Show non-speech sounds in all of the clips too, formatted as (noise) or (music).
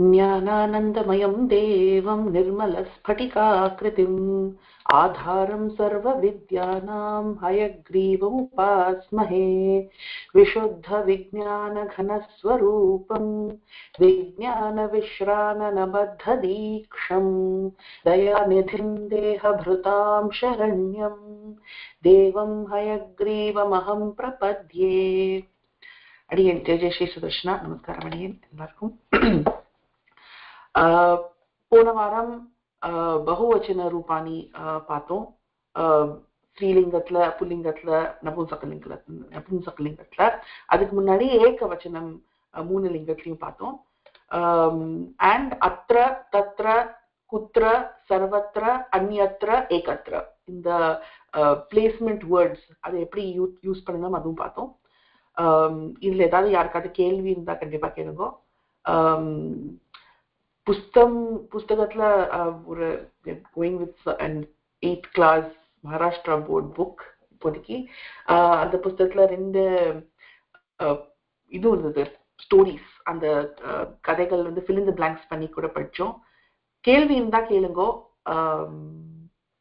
ज्ञानानन्दमयम् देवम् निर्मलस्फटिकाकृतिम् आधारम् सर्वविद्यानाम् हयग्रीवमुपास्महे विशुद्धविज्ञानघनस्वरूपम् विज्ञानविश्राननबद्धदीक्षम् दयानिधिम् देहभृताम् शरण्यम् देवम् हयग्रीवमहम् प्रपद्ये। अडियन् जय श्री सुदर्शना नमस्कारम् अडियन्, एल्लार्कुम्। எல்லாருக்கும் போன வாரம் பகுவச்சன ரூபாணி பார்த்தோம். ஸ்ரீலிங்கத்துல புல்லிங்கத்துல நபுன்சக்கலிங்கல நபுன்சக்கலிங்கத்துல அதுக்கு முன்னாடி ஏக வச்சனம் மூணு லிங்கத்திலையும் பார்த்தோம். அண்ட் அத்திர தத்ர குத்ர சர்வத்திர அந்யத்ர ஏகத்ர இந்த பிளேஸ்மெண்ட் வேர்ட்ஸ் அதை எப்படி யூஸ் பண்ணணும் அதுவும் பார்த்தோம். இதுல ஏதாவது யாருக்காவது கேள்வி இருந்தா கண்டிப்பா கேளுங்க. புஸ்தம் புஸ்தகத்துல ஒரு going with and eight class Maharashtra board book இப்போதைக்கு. அந்த புஸ்தகத்துல ரெண்டு இது இருந்தது ஸ்டோரிஸ் அந்த கதைகள் வந்து ஃபில் இந்த பிளாங்க்ஸ் பண்ணி கூட படித்தோம் கேள்வி இருந்தா கேளுங்கோ.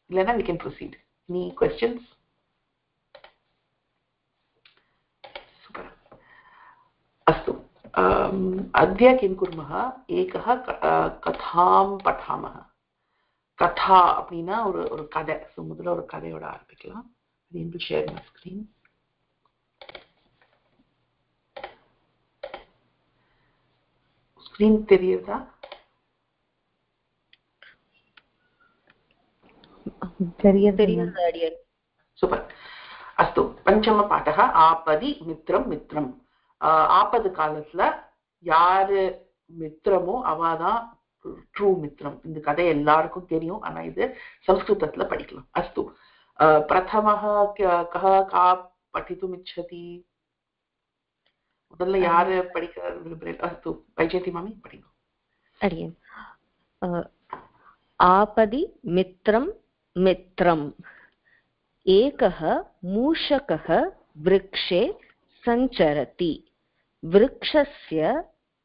இல்லைன்னா வி கேன் ப்ரொசீட் நீ கொஸ்டின்ஸ் अद्य किं कुर्मः? एकः कथां पठामः। कथा अपिना और कदे समुद्र और कदे और आर पिकला अभी इन शेयर में स्क्रीन स्क्रीन तेरी है अस्तु पंचम पाठ है आपदी मित्रम ஆபது காலத்துல யாரு மித்திரமோ அவாதான் ட்ரூ மித்திரம் இந்த கதை எல்லாருக்கும் தெரியும் ஆனா இது சம்ஸ்கிருதத்துல படிக்கலாம் அஸ்து பிரதமः கः கா படித்தும் இச்சதி முதல்ல யாரு படிக்க விரும்புறேன் அஸ்து வைஜயதி மாமி படிங்க அடியன் आपदि मित्रं मित्रम् एकः मूषकः वृक्षे सञ्चरति वृक्षस्य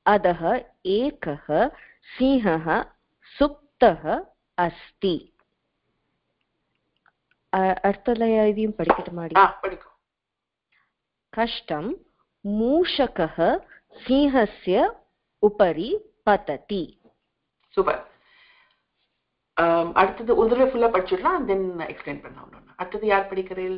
अधः एकः सिंहः सुप्तः अस्ति अर्थलयादिं पठितुं कष्टं मूषकः सिंहस्य उपरि पतति சூப்பர் அடுத்தது ஒரு தடவை ஃபுல்லா படிச்சிடலாம் தென் எக்ஸ்பிளைன் பண்ணலாம் அடுத்தது யார் படிக்கிறீர்கள்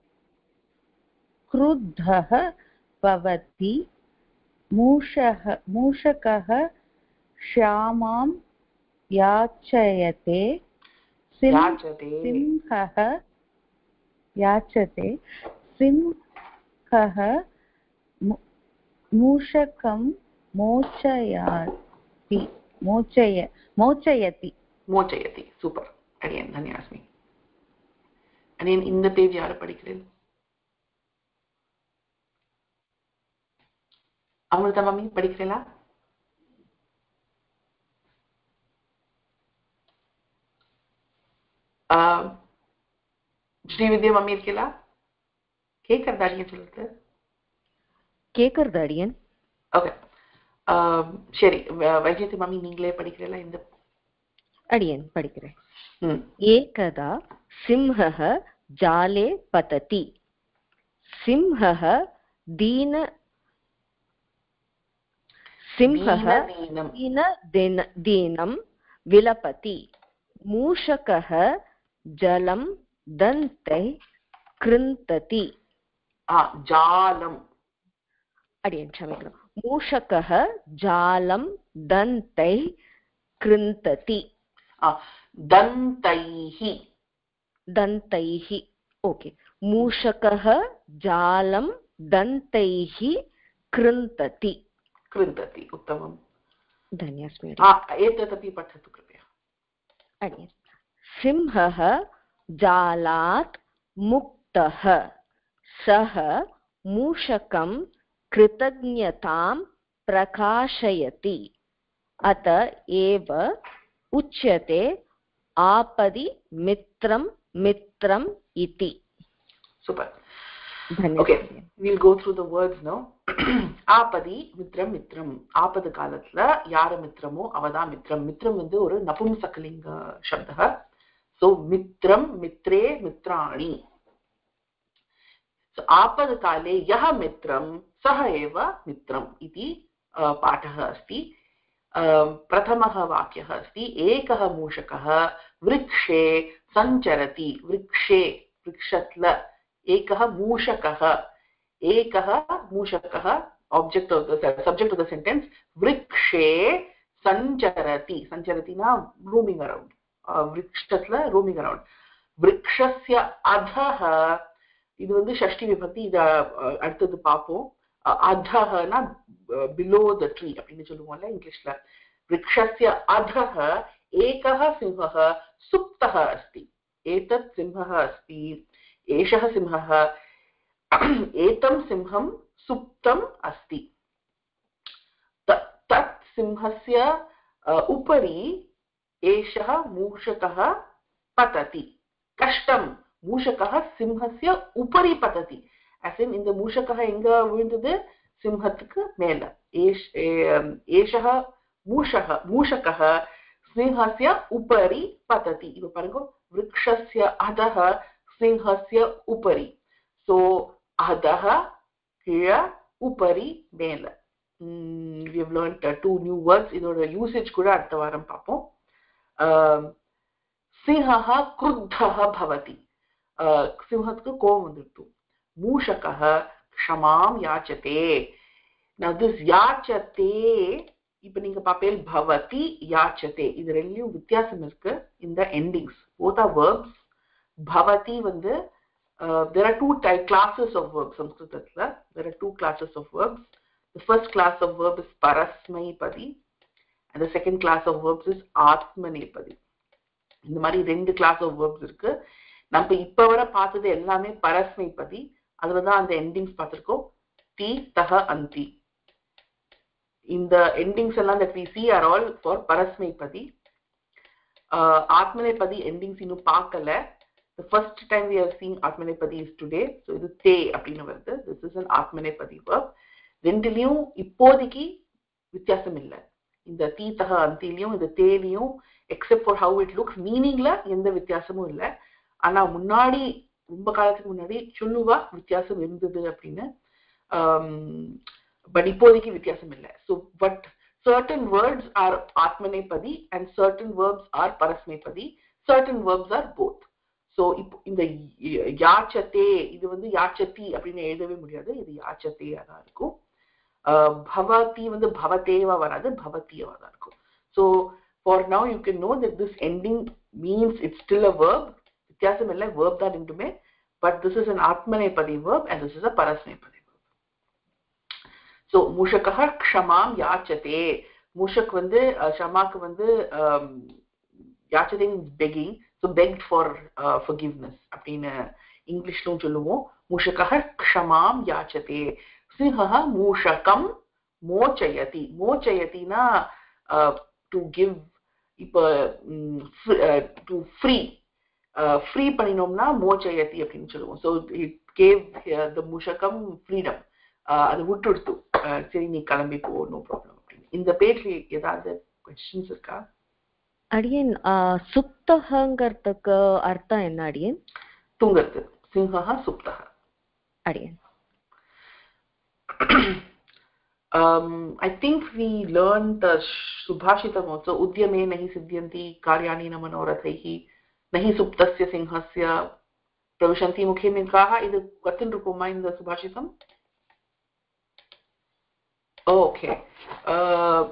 क्रुद्धः भवति मूषः मूषकः श्यामां याचयते सिं- याचते सिंहः याचते सिंहः मू- मूषकं मोचयाति मोचय मोचयति மோச்சயதி சூப்பர் அடியன் தன்யாஸ்மி அடியன் இந்த பேஜ் யாரு படிக்கிறேன் அமிர்தா மம்மி படிக்கிறீங்களா ஸ்ரீவித்யா மம்மி இருக்கீங்களா கேட்கறதா அடியன் சொல்லுது கேட்கறது அடியன். ஓகே. சரி வைஜயதி மம்மி நீங்களே படிக்கிறீங்களா இந்த அடியன் படிக்கிறேன். ஏகதா சிம்ஹ ஜாலே பததி. சிம்ஹ தீன सिंहः दीनं विलपति। मूषकः जलं दन्ते कृन्तति। अडियन् क्षम्यतां। मूषकः जालं दन्तै कृन्तति। दन्तैः। दन्तैः। ओके। मूषकः जालं दन्तैः कृन्तति। क्विन्दति उत्तमं धन्यस्मि एतदपि पठतु कृपया। सिंहः जालात् मुक्तः। सः मूषकं कृतज्ञतां प्रकाशयति। अत एव उच्यते आपदि मित्रं मित्रम् इति। सुपर् धन्यवादः will go through the words now ஆபதி மித்ரம் மித்ரம் ஆபது காலத்துல யார மித்ரமோ அவதான் மித்ரம் மித்ரம் வந்து ஒரு நபும்சகலிங்க சப்தः so மித்ரம் மித்ரே மித்ராணி so आपद काले यः मित्रं सः एव मित्रम् इति अ, पाठः अस्ति अ, प्रथमः वाक्यः अस्ति एकः मूषकः वृक्षे सञ्चरति वृक्षे वृक्षत्ल एकः मूषकः एकः मूषकः object of the subject of the sentence वृक्षे सञ्चरति सञ्चरति न roaming around uh, वृक्षत्ल roaming around वृक्षस्य अधः இது வந்து ஷஷ்டி விபக்தி இத அஹ், அடுத்தது பார்ப்போம் அஹ், அதஹனா பிலோ த ட்ரீ அப்படின்னு சொல்லுவோம்ல இங்கிலீஷ்ல वृक्षस्य अधः एकः सिंहः सुप्तः अस्ति एतत् सिंहः अस्ति एषः सिंहः (clears throat) एतं सिंहं सुप्तम् अस्ति त- तत् सिंहस्य अ, उपरि एषः मूषकः पतति कष्टं மூஷகः சிம்ஹஸ்ய உபரி பததி as in இந்த மூஷகः எங்க விழுந்தது சிம்ஹத்துக்கு மேல ஏஷ் ஏ- ஏஷः மூஷக மூஷகः சிம்ஹஸ்ய உபரி பததி இப்ப பாருங்க விருக்ஷஸ்ய அதः சிம்ஹஸ்ய अधः किळ उपरि मेल we have learnt uh, two new words இதோட usage கூட அடுத்த வாரம் பார்ப்போம் சிஹः क्रुद्धः भवति சிம்ஹத்துக்கு கோவம் வந்துடுத்து மூஷகः க்ஷமாம் யாச்சதே now this யாச்சதே இப்ப நீங்க பாப்பேல் பவதி யாச்சதே இது ரெண்டையும் வித்தியாசம் இருக்கு இந்த எண்டிங்ஸ் போத் ஆர் verbs பவதி வந்து uh, there are two type classes of verbs சம்ஸ்கிருதத்துல there are two classes of verbs the first class of verb is parasmaipadi and the second class of verbs is atmanepadi இந்த மாதிரி ரெண்டு class of verbs இருக்கு நம்ம இப்ப வரை பார்த்தது எல்லாமே பரஸ்மைப்பதி அதுலதான் அந்த எண்டிங்ஸ் பார்த்திருக்கோம் தி தக அந்தி இந்த எண்டிங்ஸ் எல்லாம் that we see are all for பரஸ்மைப்பதி ஆத்மனைப்பதி எண்டிங்ஸ் இன்னும் பார்க்கல the first time we are seeing ஆத்மனைப்பதி is today so இது தே அப்படின்னு வருது this is an ஆத்மனைப்பதி verb ரெண்டுலயும் இப்போதைக்கு வித்தியாசம் இல்லை இந்த தீத்தக அந்திலையும் இந்த தேலியும் except for how it looks மீனிங்ல எந்த வித்தியாசமும் இல்லை ஆனா முன்னாடி ரொம்ப காலத்துக்கு முன்னாடி சொல்லுவா வித்தியாசம் இருந்தது அப்படின்னு பட் இப்போதைக்கு வித்தியாசம் இல்லை so but certain words are atmanepadi and certain verbs are parasmepadi certain verbs are both so இப்போ இந்த ய- யாச்சதே இது வந்து யாச்சதி அப்படின்னு எழுதவே முடியாது இது யாச்சதேயா தான் இருக்கும் ஆஹ் பவதி வந்து பவதேவா வராது பவதியவா தான் இருக்கும் so for now you can know that this ending means it's still a verb வித்தியாசம் இல்லை வேர்ப் தான் ரெண்டுமே but this is an ஆத்மநேபதி verb and this is a பரஸ்நேபதி verb so மூஷகः க்ஷமாம் யாச்சதே மூஷக் வந்து அஹ், ஷமாக்கு வந்து யாச்சதே means so begged for uh, forgiveness அப்படின்னு இங்கிலீஷ்லும் சொல்லுவோம் மூஷகः क्षमां याचते सिंहः மூஷகம் மோச்சயதி மோச்சயதினா டு கிவ் இப்போ டு ஃப்ரீ ஃப்ரீ பண்ணினோம்னா மோச்சயதி அப்படின்னு சொல்லுவோம் ஸோ இட் கேவ் த முஷகம் ஃப்ரீடம் அது விட்டுடுத்து சரி நீ கிளம்பி போ நோ ப்ராப்ளம் அப்படின்னு இந்த பேஜ்ல ஏதாவது கொஸ்டின்ஸ் இருக்கா அடியேன் சுப்தகங்கிறதுக்கு அர்த்தம் என்ன அடியேன் தூங்கத்து சிங்கா சுப்தக அடியேன் um, I think we learned the Subhashitam also, Udyame nahi siddhyanti karyani na manorathaihi nahi suptasya singhasya pravishanti mukhe minkaha. Is it Katin Rukuma in the Subhashitam? Oh, okay. Uh,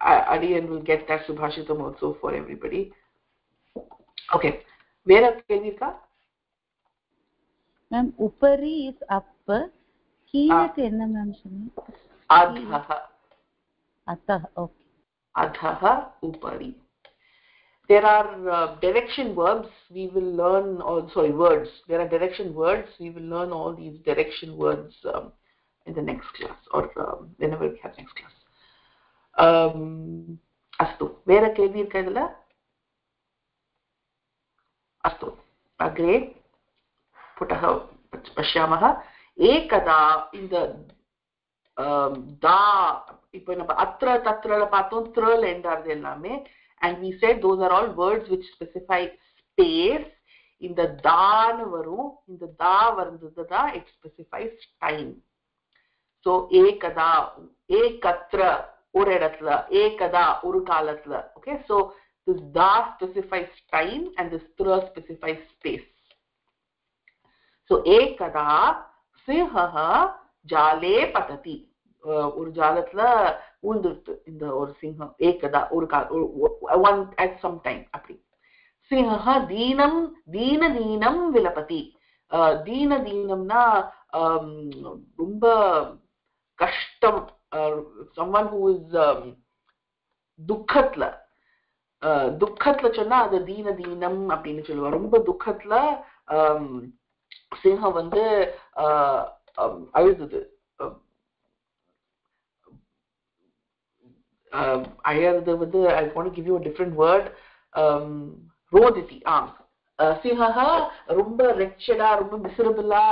Ali and we'll get that Subhashitam also for everybody. Okay. Where are Kedika? Ma'am, Upari is up. कीयत् ah. ma'am? Ma'am अधः अतः Okay. अधः upari. there are uh, direction verbs we will learn or sorry words there are direction words we will learn all these direction words um, in the next class or um, whenever we have next class अस्तु where केल्वी इरुक्का Eid ul अस्तु अग्रे पुटः पश्यामः एकदा இந்த தா இப்போ நம்ம அத்திர தத்திர பார்த்தோம் த்ரல் என்றார்கள் எல்லாமே and we said those are all words which specify space இந்த தான்னு வரும் இந்த தா வந்ததுதா it specifies time so ஏகதா ஏகத்ர ஒரு இடத்துல ஏகதா ஒரு காலத்துல okay so this da specifies time and this tra specifies space so ekada singha jale patati ஒரு ஜாலத்துல உழுந்துருத்து இந்த ஒரு சிங்கம் ஏகதா ஒரு கால் ஒன் அட் சம் டைம் அப்படி சிங்கஹ தீனம் தீன தீனம் விலபதி தீன தீனம்னா ரொம்ப கஷ்டம் Uh, someone who is um, துக்கத்துல. Uh, துக்கத்துல சொன்னா அது தீன தீனம் அப்படின்னு சொல்லுவாங்க. ரொம்ப துக்கத்துல um, சிங்கம் வந்து uh, um, அழுதுது அழறது வந்து I want give you different word ரோதிதி ஆ. சிங்கா ரொம்ப ரெச்சடா ரொம்ப மிசரபிளா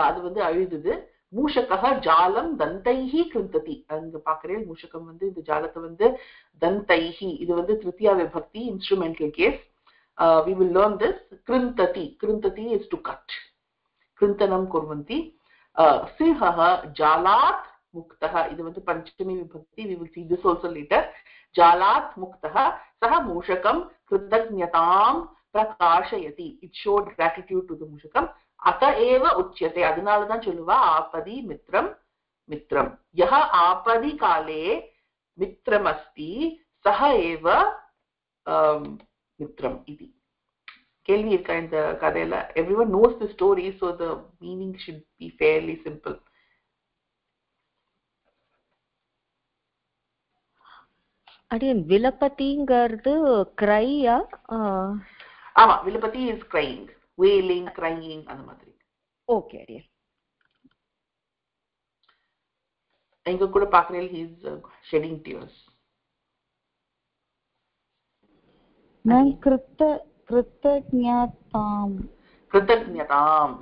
அது வந்து அழுதுது மூஷகः ஜாலம் தந்தைஹி கிருந்ததி அங்க பாக்குறேன் மூஷகம் வந்து இந்த ஜாலத்தை வந்து தந்தைஹி இது வந்து திருத்தியா விபக்தி instrumental case we will learn this கிருந்ததி கிருந்ததி இஸ் டு கட் கிருந்தனம் குர்வந்தி சிஹः ஜாலாத் मुक्तः इति वदति पञ्चमी विभक्ति we will see this also later जालात् मुक्तः सः मूषकं कृतज्ञतां प्रकाशयति it showed gratitude to the मूषकं அத ஏவ உச்சியத்தை அதனால தான் சொல்லுவா ஆபதி மித்ரம் மித்ரம். யஹ ஆபதி காலே மித்ரம் அஸ்தி சஹ ஏவ மித்ரம் இது. கேள்வி இருக்கா இந்த கதையில? Everyone knows the story so the meaning should be fairly simple அடியன் விலபதிங்கிறது கிரையா ஆமா விலபதி இஸ் கிரைங் வேலிங் கிரையிங் அந்த மாதிரி ஓகே அடியன் எங்க கூட பாக்குறேன் he is shedding tears ma'am கிருத்த கிருத்தஜ்ஞதாம் கிருத்தஜ்ஞதாம்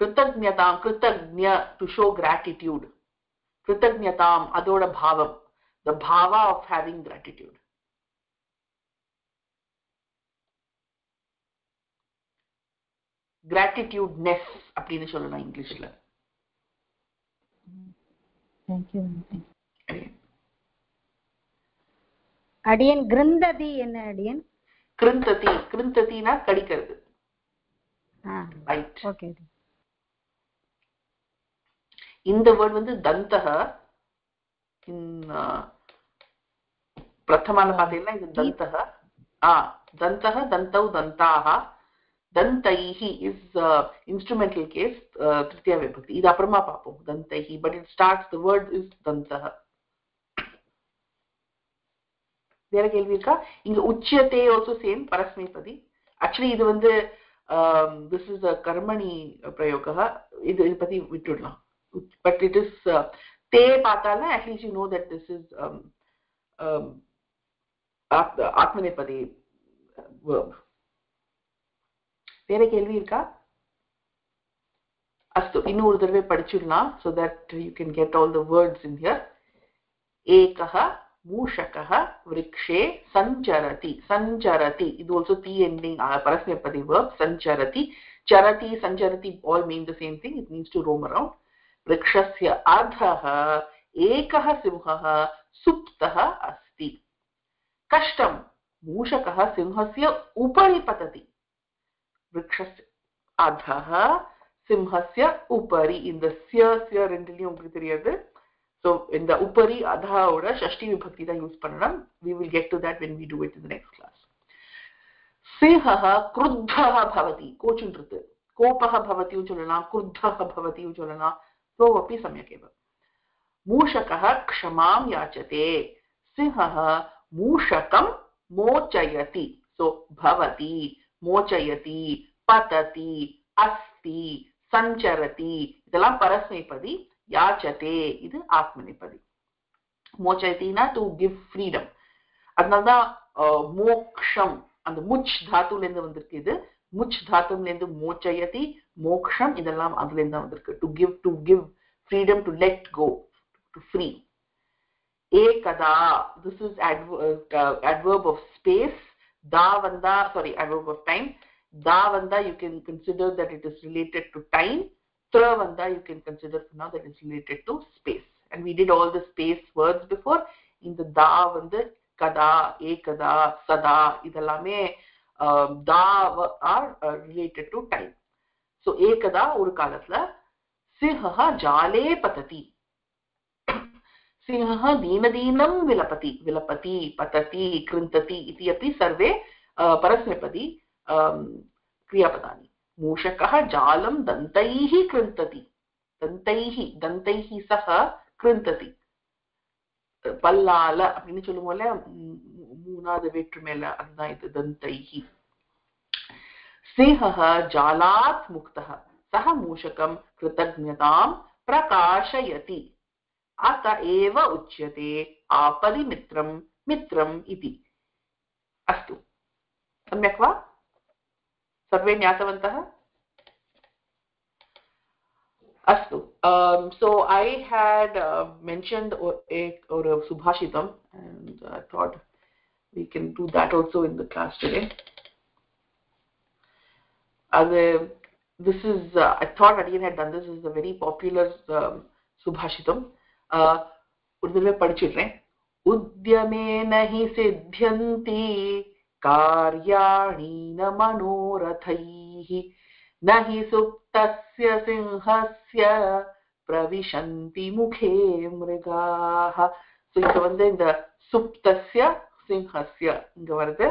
கிருத்தஜ்ஞதாம் கிருத்தஜ்ஞ டு ஷோ கிராட்டிடியூட் கிருத்தஜ்ஞதாம் அதோட பாவம் the bhava of having gratitude. Gratitudeness அப்படின்னு சொல்லலாம் இங்கிலீஷ்ல. அடியன். கிருந்ததி என்ன அடியன்? கிருந்ததி. கிருந்ததினா கடிக்கிறது. இந்த வேர்ட் வந்து தந்தக பிரதமான பாத்தீங்கன்னா இது தந்தக ஆ தந்தக தந்தௌ தந்தாக தந்தைஹி இஸ் இன்ஸ்ட்ருமெண்டல் கேஸ் திருத்தியா விபக்தி இது அப்புறமா பார்ப்போம் தந்தைஹி but it starts the word is தந்தக வேற கேள்வி இருக்கா இங்க உச்சியத்தே ஆல்சோ சேம் பரஸ்மைபதி ஆக்சுவலி இது வந்து திஸ் இஸ் அ கர்மணி பிரயோக இது இது பத்தி விட்டுடலாம் பட் இட் இஸ் தே பார்த்தாலும் at least you know that this is ஆத்மநேபதி வேற கேள்வி இருக்கா அஸ்து இன்னொரு தடவை படிச்சுடலாம் so that you can get all the words in here एकः मूषकः वृक्षे सञ्चरति सञ्चरति it also t ending uh, parasmepadi verb सञ्चरति चरति सञ्चरति all mean the same thing it means to roam around वृक्षस्य अधः एकः सिंहः सुप्तः अस्ति कष्टं मूषकः सिंहस्य उपरि पतति वृक्षस्य अधः सिंहस्य उपरि இந்த சிய சிய ரெண்டுலயும் உங்களுக்கு தெரியாது so இந்த உபரி அதோட ஷஷ்டி விபக்தி தான் யூஸ் பண்ணணும் we will get to that when we do it in the next class क्रुद्धः भवति भवति क्रुद्धः भवति तो अपि सम्यक् एव मूषकः याचते सिंह मूषक मोचयती सो भवति मोचयति पतति अस्ति சஞ்சரதி இதெல்லாம் பரஸ்மைப்பதி யாச்சதே இது ஆத்மனிப்பதி மோச்சயத்தினா டு கிவ் ஃப்ரீடம் அதனால்தான் அஹ், மோக்ஷம் அந்த முச் தாத்துல இருந்து வந்திருக்கு இது முச் தாத்துல இருந்து மோச்சயதி மோக்ஷம் இதெல்லாம் அதுல இருந்து தான் வந்திருக்கு to give to give freedom to let go to free Ekta this is adver- uh, adverb da vanda sorry i wrote of time da vanda you can consider that it is related to time tra vanda you can consider for now that it is related to space and we did all the space words before in the da vanda kada ekada sada idellame da are related to time so ekada ஒரு காலத்துல sihaha jale patati सिंहः दीनदीनं विलपति विलपति पतति कृन्तति इति अपि सर्वे अ, परस्मैपदी अम, क्रियापदानि मूषकः जालं दन्तैः कृन्तति दन्तैः दन्तैः सह कृन्तति பல்லால அப்படின்னு சொல்லுவோம்ல மூ- மூ- மூணாவது வேற்றுமையில அதுதான் இது தந்தைஹி सिंहः जालात् मुक्तः सः मूषकं कृतज्ञतां प्रकाशयति अत एव उच्यते आपरिमित्रं मित्रम् इति अस्तु सम्यक् वा सर्वे ज्ञातवन्तः अस्तु so I had mentioned or a and I thought we can do that also in the class today. அது this is uh, I thought Adiyan had done this this is a very popular um, subhashitam uh, ஒரு தடவை படிச்சிடுறேன் உத்யமேன हि सिद्ध्यन्ति कार्याणि न मनोरथैः न हि सुप्तस्य सिंहस्य प्रविशन्ति मुखे மிருகாः ஸோ இங்க வந்து இந்த சுப்தஸ்ய சிம்ஹஸ்ய இங்க வருது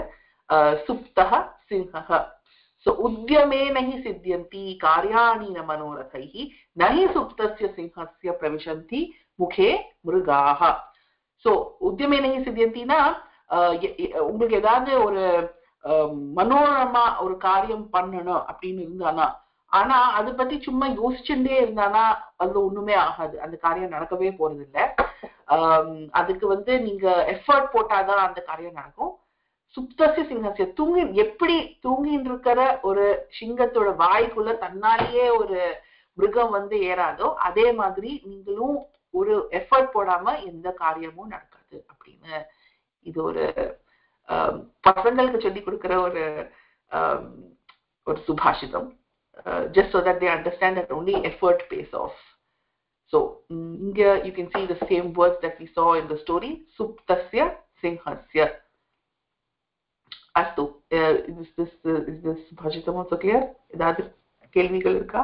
அஹ், சுப்தः சிம்ஹः सो उद्यमेन हि सिद्ध्यन्ति कार्याणि न मनोरथैः न हि सुप्तस्य முகே மிருகாக ஸோ உத்தியமேனகி சித்தியந்தினா உங்களுக்கு ஏதாவது ஒரு மனோரமா ஒரு காரியம் பண்ணணும் அப்படின்னு இருந்தானா ஆனா அதை பத்தி சும்மா யோசிச்சுட்டே இருந்தானா அதுல ஒண்ணுமே ஆகாது. அந்த காரியம் நடக்கவே போறது இல்லை அதுக்கு வந்து நீங்க எஃபர்ட் போட்டாதான் அந்த காரியம் நடக்கும். சுப்தசி சிங்கசிய தூங்கி எப்படி தூங்கின்னு இருக்கிற ஒரு சிங்கத்தோட வாய்க்குள்ள தன்னாலேயே ஒரு மிருகம் வந்து ஏறாதோ அதே மாதிரி நீங்களும் ஒரு எஃபர்ட் போடாம எந்த காரியமும் நடக்காது அப்படின்னு இது ஒரு ஆம், பசங்களுக்கு சொல்லி கொடுக்கிற ஒரு ஆம், ஒரு சுபாஷிதம் just so that they understand that only effort pays off so mm, இங்க you can see the same words that we saw in the story suptasya sinhasya அஸ்து is this is this சுபாஷிதம் also clear ஏதாவது கேள்விகள் இருக்கா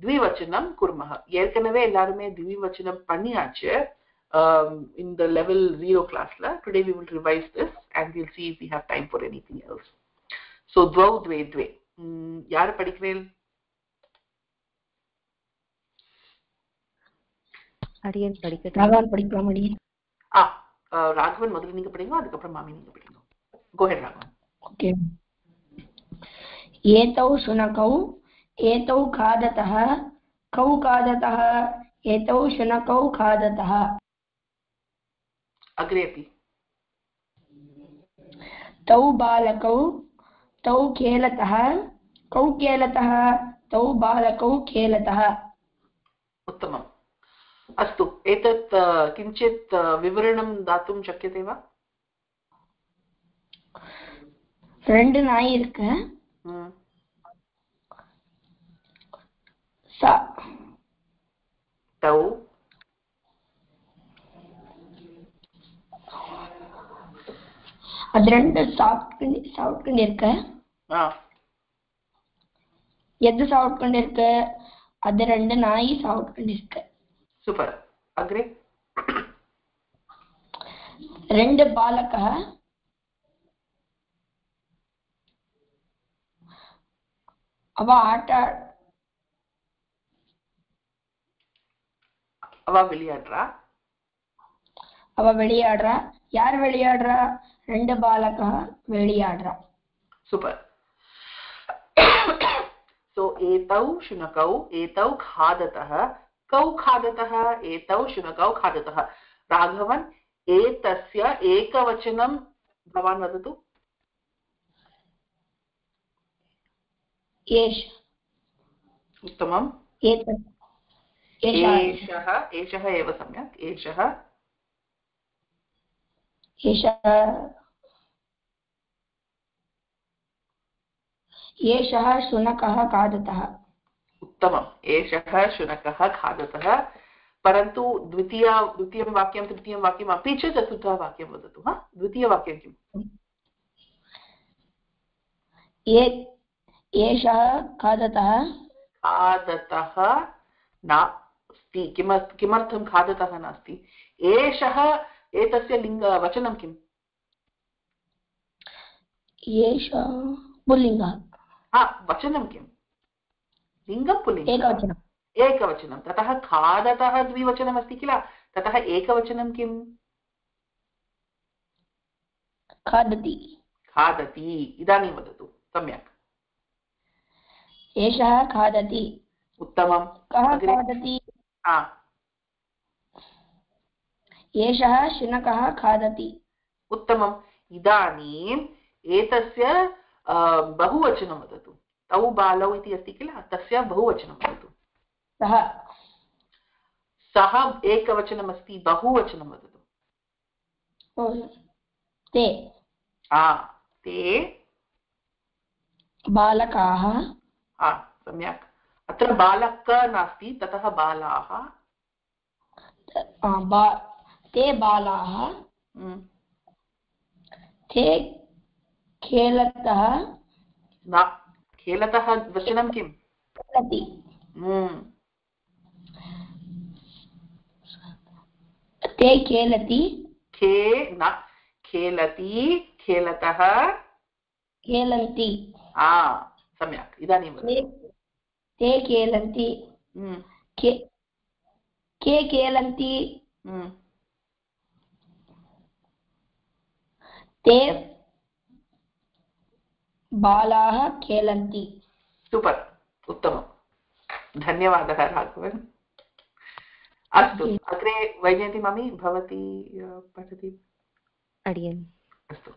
द्विवचनं कुर्मः ஏற்கனவே எல்லாருமே द्विवचनं பண்ணியாச்சு um, in the level zero class la. Today we will revise this and we'll see if we have time for anything else. So dvau dve dve. Mm, யார் படிக்கிறேன் அடியன் படிக்கட்டும் பகவான் படிக்கலாம் அடி ஆ uh, ராகவன் முதல்ல நீங்க படிங்க அதுக்கப்புறம் மாமி நீங்க படிங்க Go ahead ராகவன் ओके एतौ शुनकौ एतौ खादतः कौ खादतः एतौ शुनकौ खादतः अग्रे अपि तौ बालकौ तौ खेलतः कौ खेलतः तौ बालकौ खेलतः उत्तमम् अस्तु एतत् uh, किञ्चित् uh, विवरणं दातुं शक्यते वा ரெண்டு நாய் இருக்கு Hmm. சா तौ அது ரெண்டு சாப்பிட்டு சாப்பிட்டு இருக்கு ஆ எது சாப்பிட்டு இருக்கு அது ரெண்டு நாய் சாப்பிட்டு இருக்கு சூப்பர் அக்ரே ரெண்டு பாலக அவ ஆட்ட அவ விளையாடுறா அவ விளையாடுறா யார் விளையாடுறா ரெண்டு பாலக விளையாடுறா super so एतौ शुनकौ एतौ खादतः कौ खादतः एतौ शुनकौ खादतः राघवन् एतस्य एकवचनं भवान् वदतु एष उत्तमम् एतत् एषः एषः एव। सम्यक् एषः। एषः शुनकः खादतः। उत्तमम् एषः शुनकः खादतः। परन्तु द्वितीया द्वितीयं वाक्यं तृतीयं वाक्यम् अपि च चतुर्थः वाक्यं वदतु हा? द्वितीयवाक्यं किम्? एषः खादतः। खादतः नास्ति किम किमर्थं खादतः नास्ति? एषः एतस्य लिङ्ग वचनं किम्? एषः पुल्लिङ्गः। हा वचनं किम्? लिङ्गं पुल्लिङ्गम् एकवचनम् एकवचनं। ततः खादतः द्विवचनमस्ति किल? ततः एकवचनं किम्? खादति। खादति। इदानीं वदतु। सम्यक्। एषः खादति। उत्तमं कः खादति? एषः शुनकः खादति। उत्तमम्। इदानीम् एतस्य बहुवचनं वदतु। तौ बालौ इति अस्ति किल? तस्य बहुवचनं वदतु। सः। सः एकवचनमस्ति बहुवचनं वदतु। ते। ते। बालकाः। सम्यक्। अत्र बालक नास्ति ततः बालाः। बा ते बालाः। हम्म, ते खेलतः। न खेलतः वचनं किम्? खेलति। हम्म, ते खेलति। खे न खेलति खेलतः। खेलन्ति। सम्यक्। इदानीं ते ते खेलन्ति हम्म, के के खेलन्ति हम्म, ते बालाः खेलन्ति सूपर् उत्तमं। धन्यवादः राघवन्। अस्तु अग्रे वैजयन्ती ममी भवती पठति। अडियन्। अस्तु।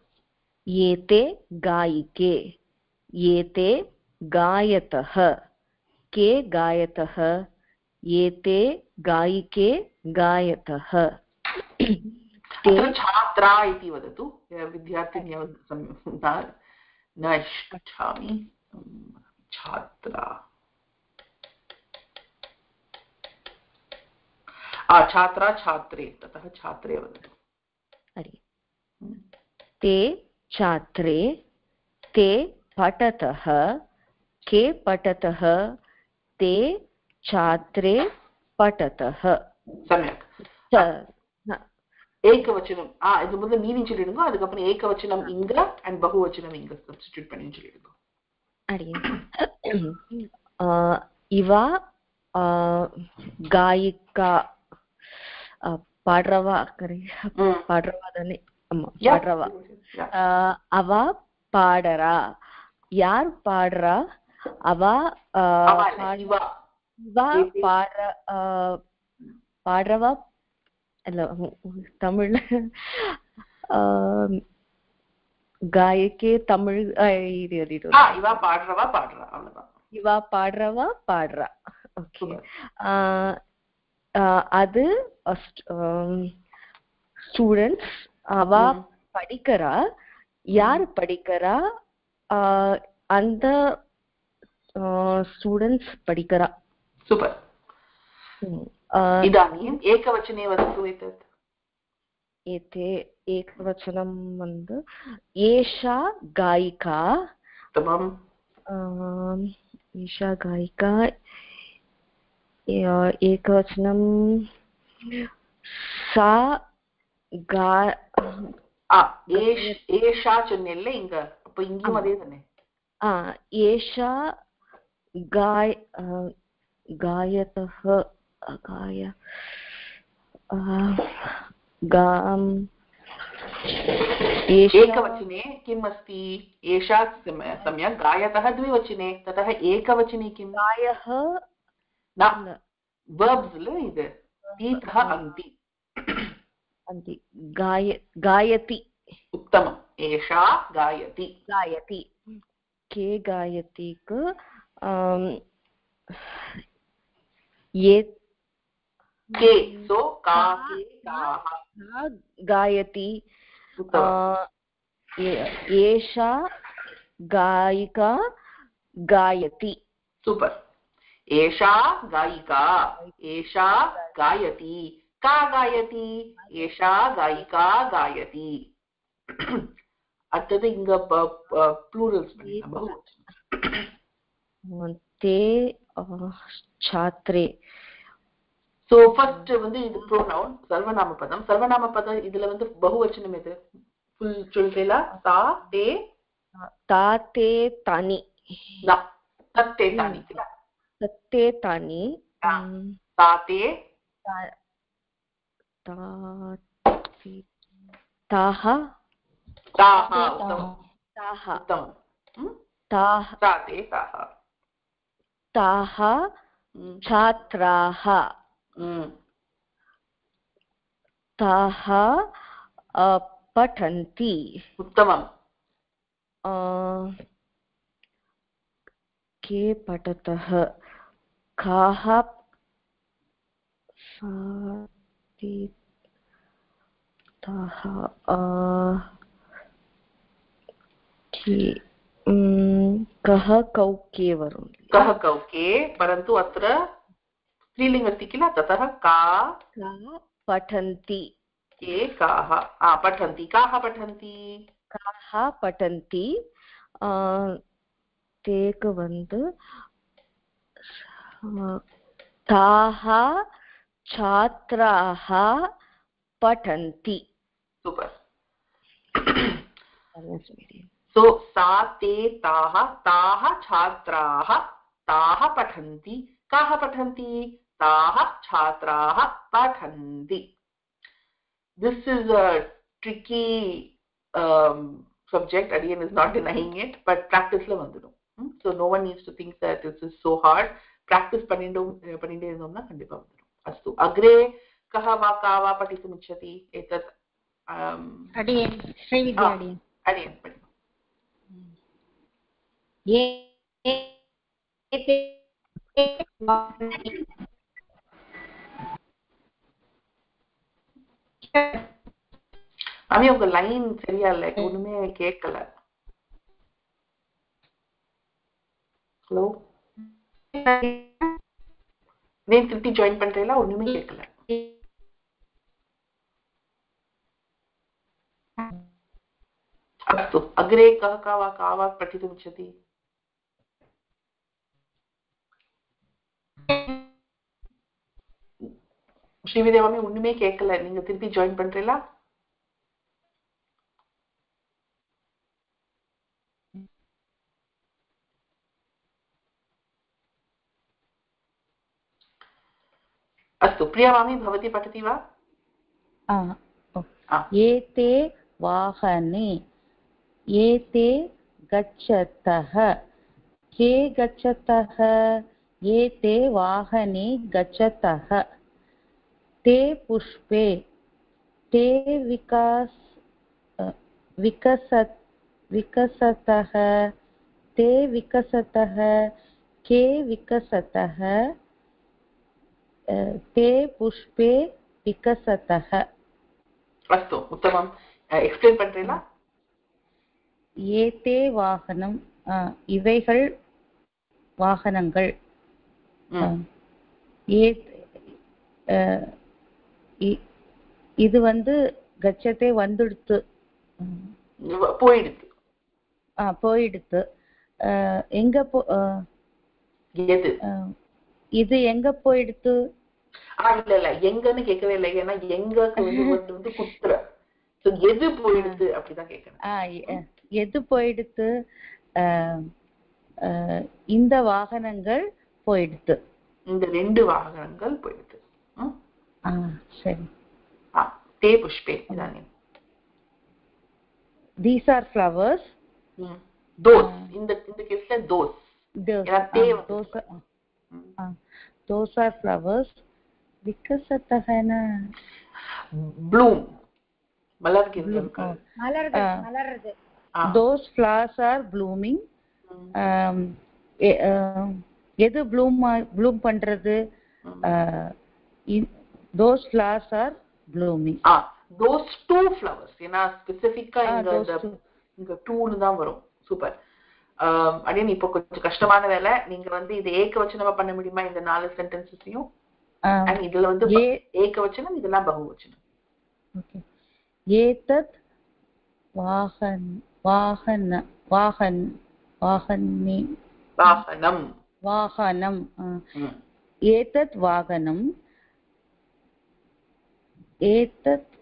एते गायिके एते गायतः। के गायतः एते गायिके गायतः। छात्रा इति वदतु विद्यार्थिन्य न न इच्छामि छात्रा। छात्रा छात्रे ततः छात्रे वदतु। अरे। ते छात्रे ते पठतः के पठतः ते छात्रे पठतः सम्यक् च न, ஏகவச்சனம் ஆ இது முதல்ல மீனிங் சொல்லிடுங்க அதுக்கப்புறம் ஏகவச்சனம் இங்க அண்ட் பகுவச்சனம் இங்க சப்ஸ்டிடியூட் பண்ணி சொல்லிடுங்க अरे अ, इव अ, गायिका अ, பாடுறவா கரை ம். பாடுறவா தானே ஆமா Yeah. பாடுறவா Yeah. அஹ் அவ பாடுறா யார் பாடுறா अवा பாரவ தமிழ் காயக்கே தமிழ் இது அது இது பாடுறவா பாடுறா அவ்வளவுதான் இவா பாடுறவா பாடுறா ஓகே அது ஸ்டூடெண்ட்ஸ் அவ படிக்கிறா யார் படிக்கிறா அந்த स्टूडेण्ट्स् पडिकरा सुपर् इदानीम् एकवचने वदतु एतत् एते एकवचनं मन्द एषा गायिका एषा गायिका एकवचनं सा गा एषा ചൊന്നല്ലേ ഇങ്ക? അപ്പൊ गाय गायतः गाय गाम् एकवचने किम् अस्ति? एषा सम्यक् गायतः द्विवचने ततः एकवचने किं गायः verbs तीतः अन्ति। अन्ति। गाय गायति। उत्तमम्। एषा गायति। गायति। के गायति क? ये के सो का गायति एषा गायिका गायति। सुपर् एषा गायिका एषा गायति। का गायति? एषा गायिका गायति। (clears throat) अत्यधिक प्लूरल्स् बहु (clears throat) ते आ, छात्रे சோ ஃபர்ஸ்ட் வந்து இது ப்ரோனவுன் சர்வநாம பதம் சர்வநாம பதம் இதுல வந்து பகுவச்சனம் எது ஃபுல் சொல்றீங்களா சா தே ताते तानि ந தத்தே தானி கில तत्ते तानि ता- म्, சா தே ता- ताति- ताः தாஹ உத்தமம் ताः உத்தமம் ம்? ताः சா தே தாஹ ताः. छात्राः ताः पठन्ति। उत्तमम्। के पठतः? काः ताः के- कः कौके वरुण। कः कौके परन्तु अत्र स्त्रीलिङ्ग् अस्ति किल? ततः का? पठन्ति। के काः? पठन्ति। काः पठन्ति? काः पठन्ति? तेकवन्त् ताः छात्राः पठन्ति। सूपर् (coughs) (coughs) तो सा पठती का पठती छात्र पठती this is a tricky subject again is not denying it but practice वंदो so no one needs to think that this is so hard practice पढ़ने पढ़ने ना कंडीपा वंदो अस्त अग्रे कह वा का वा पठितुम एतत् अडियन् श्रीविद्या अडियन् पठितुम् ये एते மாமி உங்க லைன் சரியா இல்ல ஒண்ணுமே கேட்கல ஹலோ நீ திருப்பி ஜாயின் பண்றீங்களா ஒண்ணுமே கேட்கல अस्तु अग्रे कः का वा का वा पठितुमिच्छति ஸ்ரீவிதேவாமி ஒண்ணுமே கேட்கல நீங்க திருப்பி ஜாயின் பண்றீங்களா अस्तु प्रिया मामी भवती पठति वा आ, ओ। आ. एते वाहने एते गच्छतः के गच्छतः एते वाहने गच्छतः ते पुष्पे ते विकास अ, विकसत् विकसतः ते विकसतः के विकसतः अ, ते पुष्पे विकसतः अस्तु उत्तमम् एक्स्प्लेन् பண்றீங்களா ஏதே வாகனம் ஆ, இவைகள் வாகனங்கள் ஆ, ம் ஏ ஆ, இ- இது வந்து கச்சத்தை வந்துடுத்து. ம். வ- போயிடுது ஆ போயிடுத்து. எங்க போ இது எங்க போயிடுத்து? இல்ல இல்ல. எங்கன்னு கேட்கவே இல்லை. ஏன்னா எங்கக்கு வந்து குத்துற. எது போயிடுது அப்படிதான் கேட்கணும். எது போயிடுத்து? இந்த வாகனங்கள் போயிடுது. இந்த ரெண்டு வாகனங்கள் போயிடுது. சரி. தே புஷ்பே இதானே. தீஸ் ஆர் ஃப்ளவர்ஸ் தோஸ் இந்த இந்த கேஸ்ல தோஸ் தோஸ் ஆர் ஃப்ளவர்ஸ் விக்கசத்தகன. ப்ளூம் மலர்கிறது மலர்றது. மலர்றது தோஸ் ஃப்ளவர்ஸ் ஆர் ப்ளூமிங் எது ப்ளூம் ப்ளூம் பண்றது? Those flowers are blooming ah those two flowers ஏன்னா ஸ்பெசிஃபிக்கா இந்த இங்க டூன்னு தான் வரும். சூப்பர் அப்படின்னு இப்போ கொஞ்சம் கஷ்டமான வேலை. நீங்க வந்து இது ஏக வச்சு பண்ண முடியுமா? இந்த நாலு சென்டென்சஸையும் இதுல வந்து ஏக வச்சனம் இதெல்லாம் பகுவச்சனம். ஓகே. ஏதத் வாகன் வாகன வாகன் வாகன்னி. வாகனம். वाहनम्. एतत् वाहनम् एतत्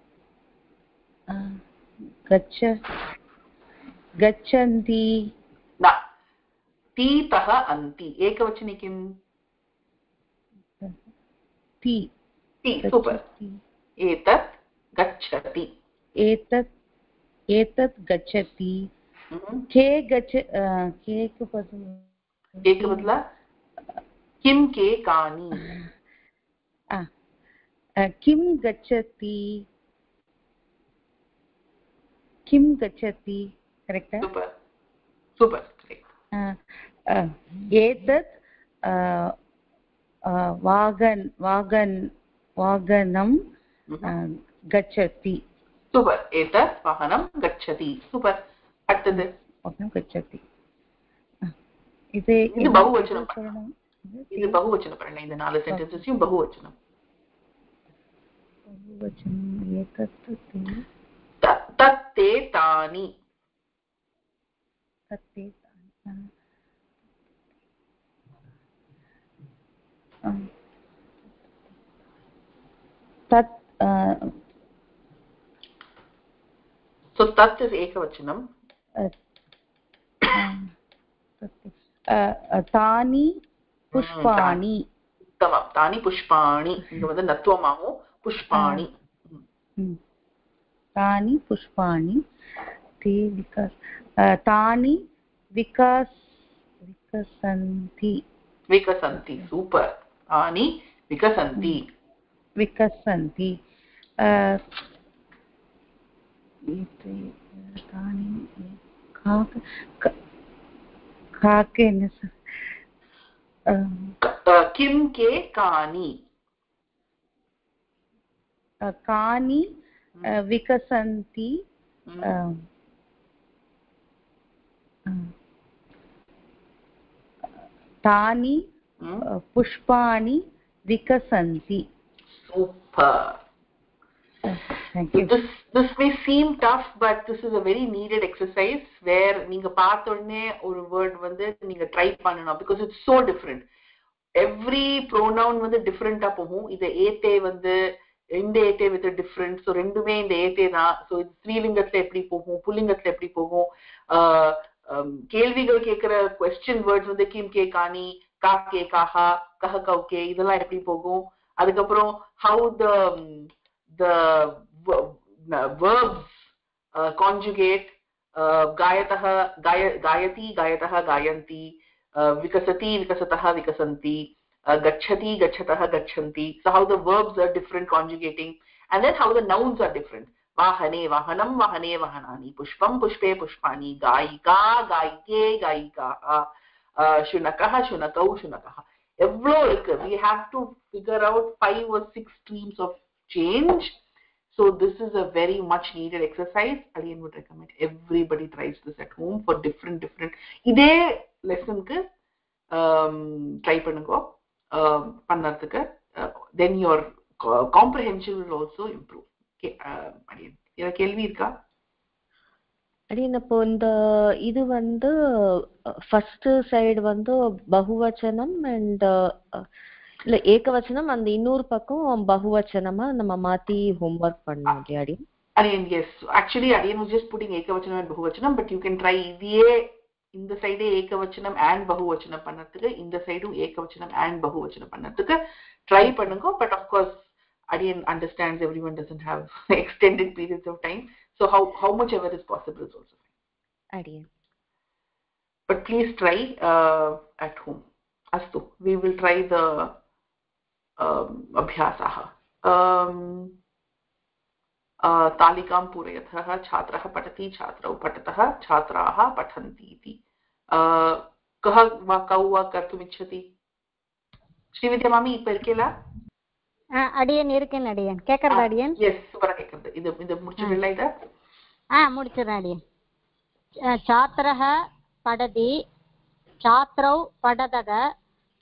गच्छ गच्छन्ति। न तीतः अन्ति। एकवचने किम्? ति। ति सूपर्। एतत् गच्छति। एतत् एतत् गच्छति। हम्म। के गच्छ के के बदल एक मतलब किं के कानि? किं गच्छति? किं गच्छति? एतत् वागन् वागन् वागनं हम्म। गच्छति। सुपर् एतत् वाहनं गच्छति। सुपर्। अट् गच्छति। बहुवचनं ಇದು ಬಹುವಚನಪರಣ ಇದು ನಾಲ್ಕು ಸೆಂಟೆನ್ಸಸ್ ಬಹುವಚನ तत्ते तानि तत्ते तत् सो तत् एकवचनं तानि पुष्पाणि। उत्तमं तानि पुष्पाणि नत्वमाहो पुष्पाणि। हम्म। हम्म। तानि पुष्पाणि ते विकास तानि विकास विकसन्ति। विकसन्ति सूपर् तानि विकसन्ति। हम्म। विकसन्ति। तानि काक काकेन क- किं कानि? कानि विकसन्ति हम्म, अ, अ, तानि हम्म, पुष्पाणि विकसन्ति। You. This this may seem tough but this is a very needed exercise where நீங்க பார்த்த உடனே ஒரு word வந்து நீங்க ட்ரை பண்ணணும் because it's so different. Every pronoun வந்து டிஃப்ரெண்டா போகும். இது ஏத்தே வந்து இந்த ஏத்தே வித் டிஃப்ரெண்ட் ஸோ ரெண்டுமே இந்த ஏத்தே தான். ஸோ இது ஸ்ரீலிங்கத்துல எப்படி போகும்? புல்லிங்கத்துல எப்படி போகும்? கேள்விகள் கேட்கிற கொஸ்டின் வேர்ட்ஸ் வந்து கிம் கே காணி கா கே காஹா கஹ கவ் கே இதெல்லாம் எப்படி போகும்? அதுக்கப்புறம் how the verbs uh, conjugate uh, गायतः गाय गायति गायतः गायन्ति uh, विकसति विकसतः विकसन्ति uh, गच्छति गच्छतः गच्छन्ति. So how the verbs are different conjugating and then how the nouns are different वाहने वाहनं वाहने वाहनानि पुष्पं पुष्पे पुष्पाणि गायिका गायिके गायिकाः शुनकः शुनकौ शुनकः. एव्लो like we have to figure out five six streams of change so this is a very much needed exercise again would recommend everybody tries this at home for different different இதே லெசனுக்கு ட்ரை பண்ணுங்க பண்ணறதுக்கு uh, then your co- comprehension will also improve okay uh, again ஏதாவது கேள்வி இருக்கா அடியன் அப்போ இந்த இது வந்து ஃபர்ஸ்ட் சைடு வந்து பகுவச்சனம் அண்ட் இல்ல ஏகவச்சனம் அந்த இன்னொரு பக்கம் பகுவச்சனமா நம்ம மாத்தி ஹோம்ஒர்க் பண்ணோம் இல்லையாடி again yes. Actually again was just putting ekavachanam and bahuvachanam but you can try இதே இந்த சைடே ஏகவச்சனம் அண்ட் பகுவச்சனம் பண்ணறதுக்கு இந்த சைடும் ஏகவச்சனம் அண்ட் பகுவச்சனம் பண்ணறதுக்கு ட்ரை பண்ணுங்க. பட் ஆஃப் கோர்ஸ் அடியன் understands every one doesn't have extended periods of time so how how much ever is possible is also அடியன். But please try at home அஸ்து we will try the the um, abhyasaः. Um, uh, तालिकां पूरयतः छात्रः पठति छात्रौ पठतः छात्राः पठन्ति इति uh, कः वा कौ वा कर्तुमिच्छति ஸ்ரீவித்யா மாமி இப்ப இருக்கேலா ஆ அடியன் இருக்கேன் அடியன் கேட்கறதா அடியன் எஸ் சூப்பரா கேக்குறது இது இது முடிச்சிடல இத ஆ முடிச்சிடுறேன் அடியன் छात्रः पठति छात्रौ पठतः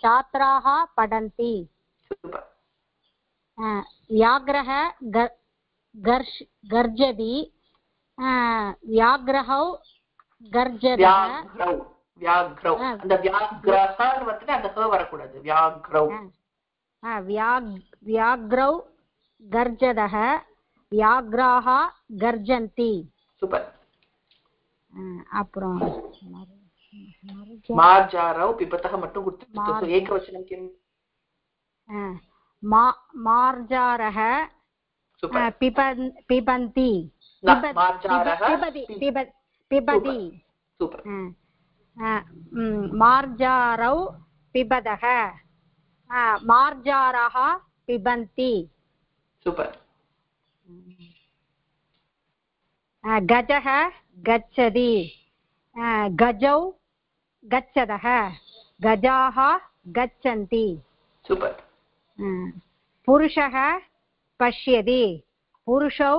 छात्राः पठन्ति சூப்பர் आ, व्याघ्रः ग- गर्ष गर्जति आ, व्याघ्रहौ गर्जतः வியாக்ரௌ வியாக்ரௌ ஆ. அந்த வியாக்ரஹன்னு வந்துட்டு அந்த ஹ வரக்கூடாது வியாக்ரௌ आ, आ, व्याघ् व्याघ्रौ गर्जतः व्याघ्राः गर्जन्ति சூப்பர் ஆ, அப்புறம் மறு- மறுஜா- மார்ஜாரௌ பிபத்தः மட்டும் கொடுத்துட்டு மார்ஜ- so ஏகவச்சனம் கிம் आ, मा- मार्जारः पिबन्ति। पिबति मार्जारौ पिबदः। मार्जारः पिबन्ति। गजः गच्छति। गजौ गच्छतः। गजाः गच्छन्ति। सूपर्। पुरुषः पश्यति पुरुषौ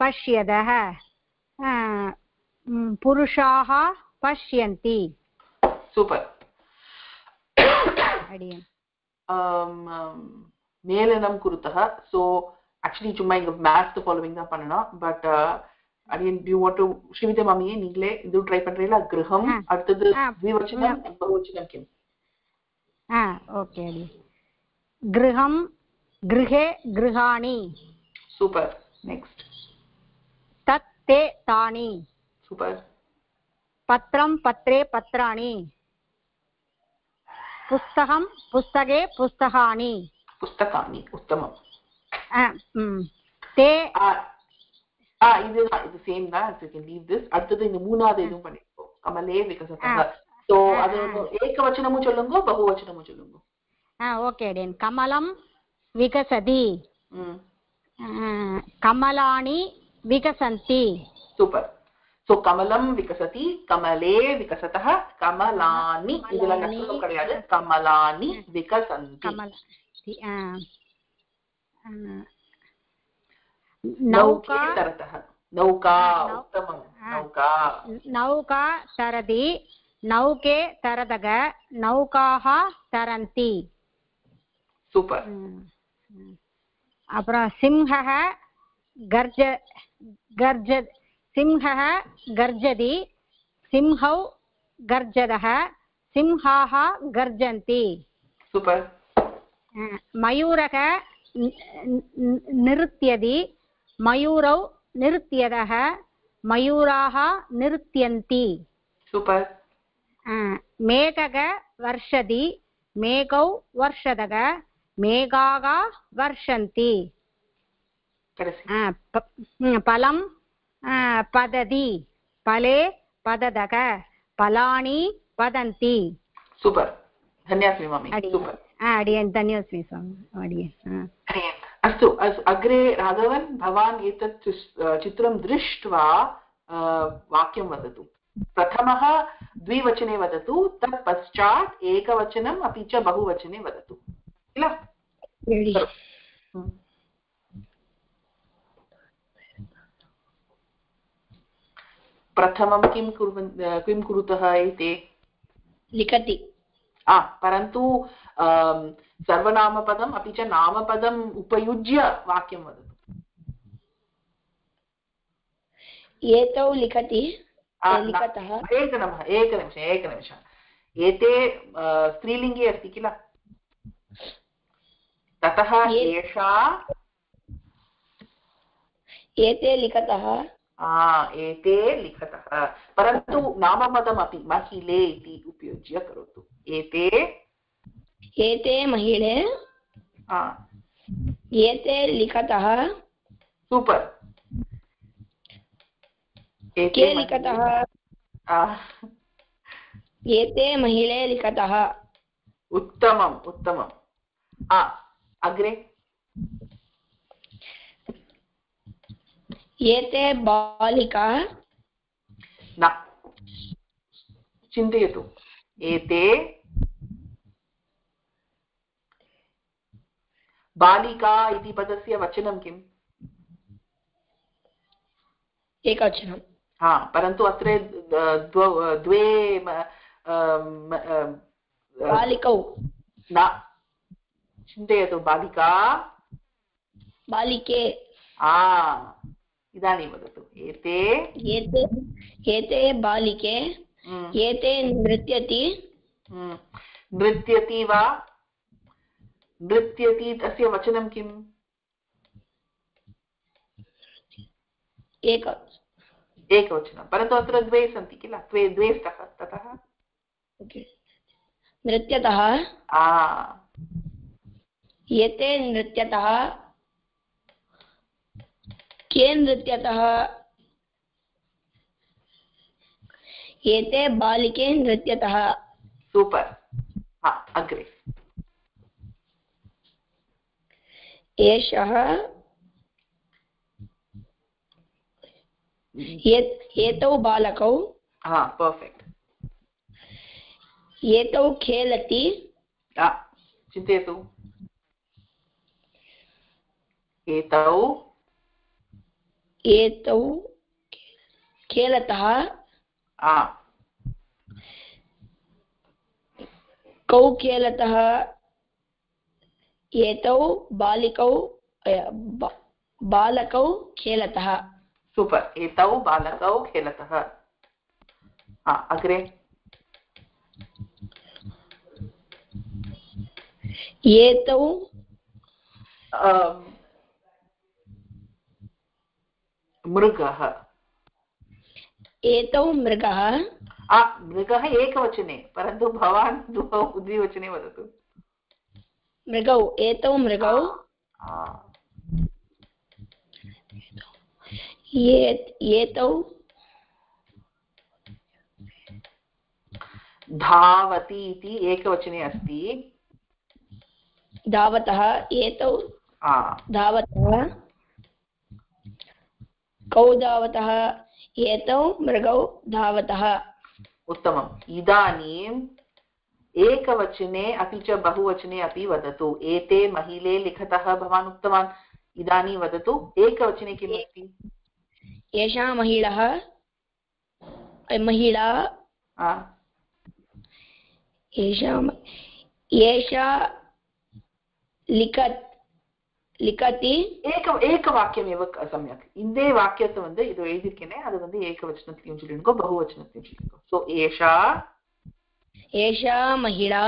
पश्यतः पुरुषाः पश्यन्ति सूपर् மேலனம் குருத்தா ஸோ ஆக்சுவலி சும்மா இங்கே மேத்ஸ் ஃபாலோவிங் தான் பண்ணணும் பட் அடியன் யூ வாட் டு ஸ்ரீவித்யா மாமியே நீங்களே இது ட்ரை பண்றீங்களா கிரகம் அடுத்தது விவச்சனம் பகுவச்சனம் கிம் ஆ ஓகே அடியன் गृहं गृहे गृहाणि சூப்பர் நெக்ஸ்ட் तत् ते तानि சூப்பர் पत्रं पत्रे पत्राणि पुस्तकं पुस्तके पुस्तकानि புஸ்தகானி உத்தமம் आ, म्, ते ஆ ஆ இதுதான் இது சேம் தான் யூ கேன் லீவ் திஸ் அடுத்தது இந்த மூணாவது இதுவும் பண்ணிப்போம் கமலே விகசத்தः ஆ. சோ ஆ, அது ஆ. ஏகவச்சனமும் சொல்லுங்க பகுவச்சனமும் சொல்லுங்க आ, ओके अडियन् कमलं विकसति ம் आ, कमलानि विकसन्ति சூப்பர் சோ கமலம் விகசதி கமலே விகசதः கமலானி இதுல கமலானி. நஷ்டம் கிடையாது கமலானி விகசந்தி कमल आ, आ, நௌகே नौका தரதः நௌகா நௌ- உத்தமம் ஆ. நௌகா नौका तरति नौके तरतग नौकाः तरन्ति सूपर् अपरं सिंहः गर्ज गर्ज सिंहः गर्जति सिंहौ गर्जदः सिंहाः गर्जन्ति सूपर् मयूरः निरुत्यति मयूरौ निरुत्यतः मयूराः निरुत्यन्ति सूपर् मेघः वर्षति मेघौ वर्षतः मेघाः वर्षन्ति। फलं पतति फले पतदक फलानि पतन्ति सूपर् धन्यास्मि अडियन्। धन्यस्मि स्वामि अस्तु अग्रे राघवन् भवान् एतत् चित्रं दृष्ट्वा वाक्यं वदतु। प्रथमः द्विवचने वदतु तत्पश्चात् एकवचनम् अपि च बहुवचने वदतु। किल। प्रथमं किं कुर्वन् किं कुरुतः एते लिखति. परन्तु सर्वनामपदम् अपि च नामपदम् उपयुज्य वाक्यं वदतु. एतौ लिखतः एकनिमिषः एकनिमिषः एकनिमिषः. एते स्त्रीलिङ्गे अस्ति किल? ततः एषा एते लिखतः। एते लिखतः। परन्तु नामपदमपि महिले इति उपयुज्य करोतु। एते एते महिळे आ, एते लिखतः। सूपर्। के लिखतः? एते महिळे लिखतः। उत्तमम् उत्तमम्। अग्रे। एते बालिकाः। न। चिन्तयतु। एते बालिका इति पदस्य वचनं किम्? एकवचनं। हा परन्तु अत्र द्वे अम्, अम्, बालिकौ। न। चिन्तयतु बालिका बालिके आ इदानीं वदतु एते एते एते बालिके एते नृत्यति नृत्यति वा नृत्यति तस्य वचनं किम् एक एकवचनं परन्तु अत्र द्वे सन्ति किल द्वे द्वे स्तः ततः नृत्यतः आ एते नृत्यतः। के नृत्यतः? एते बालिके नृत्यतः। सूपर् हा अग्रे। एषः। एतौ बालकौ। हा पर्फेक्ट् एतौ खेलति। चिन्तयतु। एतौ? एतौ खेलतः कौ खेलतः एतौ बालिकौ बालकौ खेलतः। सूपर् एतौ बालकौ खेलतः। अग्रे। एतौ मृगः। एतौ मृगः। मृगः एकवचने परन्तु भवान् द्वौ द्विवचने वदतु। मृगौ एतौ मृगौ। एतौ। धावति इति एकवचने अस्ति। धावतः एतौ। धावतः। कौ धावतः एतौ मृगौ धावतः। उत्तमम्। इदानीम् एकवचने अपि च बहुवचने अपि वदतु। एते महिले लिखतः भवान् उक्तवान्। इदानीं वदतु एकवचने किम् अस्ति? एषा महिला महिला एषा एषा लिखत् लिखति ஏக ஏக வாக்கியம் எவ க- சமயக் இந்த வாக்கியத்தை வந்து இது எழுதியிருக்கேனே அது வந்து ஏக வச்சனத்திலையும் சொல்லிருக்கோ பகுவச்சனத்திலையும் சொல்லிருக்கோ சோ ஏஷா एषा महिला